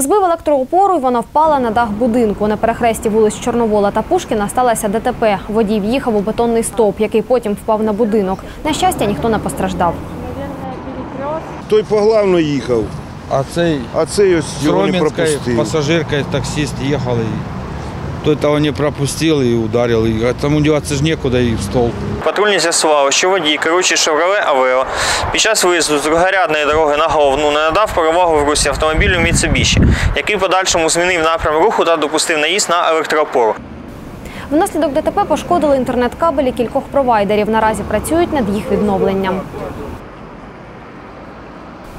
Збив електроопору і вона впала на дах будинку. На перехресті вулиць Чорновола та Пушкіна сталося ДТП. Водій в'їхав у бетонний стовп, який потім впав на будинок. На щастя, ніхто не постраждав. Той по главну їхав, А цей а цей ось з його не пропустив. пасажиркою таксист їхав і той того не пропустив і ударив. І а тому діватися ж нікуди і в стовп. Патрульні з'ясували, що водій, керуючий «Шевроле Авео», під час виїзду з другорядної дороги на головну не надав перевагу в русі автомобілю Mitsubishi, який подальшому змінив напрям руху та допустив наїзд на електроопору. Внаслідок ДТП пошкодили інтернет-кабелі кількох провайдерів. Наразі працюють над їх відновленням.